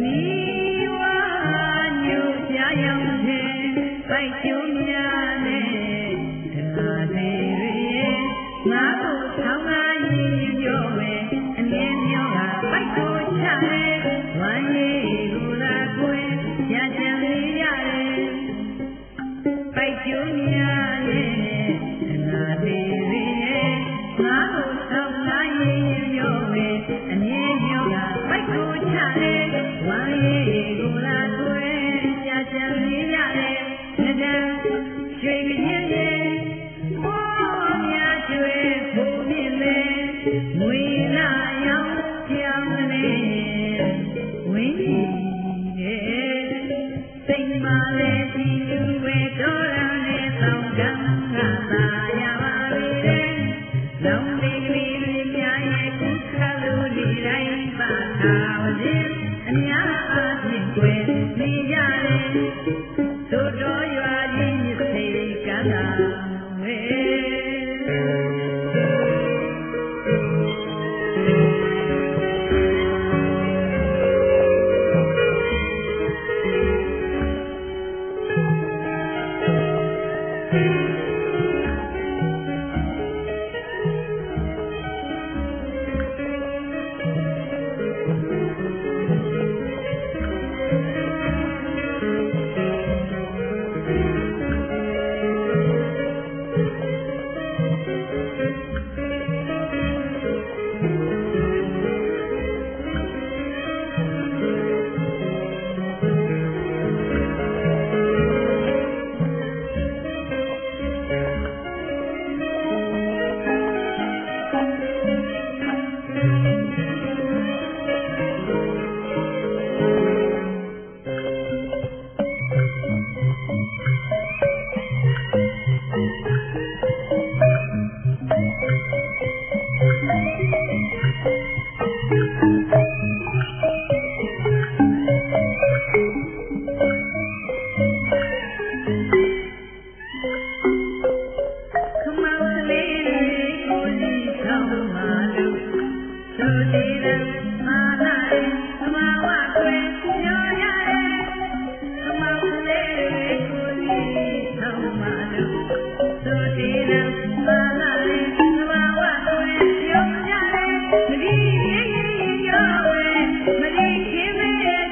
me. ပန်းသာဝတိအများအားဖြင့်တွင်နေကြတယ်တို့တော်ရွာကြီးစိတ်ကံသာ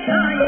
Zion.